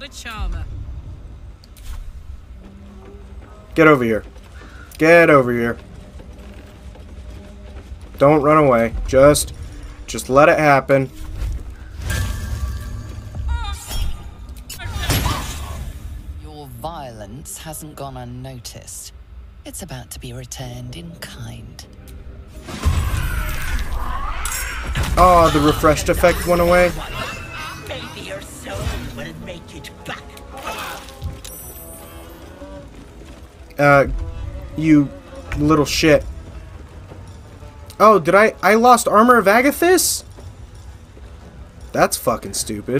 What a charmer. Get over here. Get over here. Don't run away. Just, just let it happen. Your violence hasn't gone unnoticed. It's about to be returned in kind. Oh, the refreshed effect went away. Maybe your soul will make it back. Uh, you little shit. Oh, did I? I lost Armor of Agathys? That's fucking stupid.